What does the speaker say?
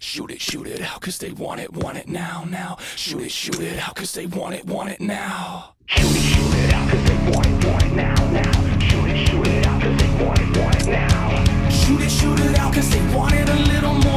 Shoot it, shoot it out, cause they want it, want it now, now. Shoot it, shoot it out, cause they want it, want it now. Shoot it, shoot it out, cause they want it, want it now, now. Shoot it, shoot it out, cause they want it, want it now. Shoot it, shoot it out, cause they want it.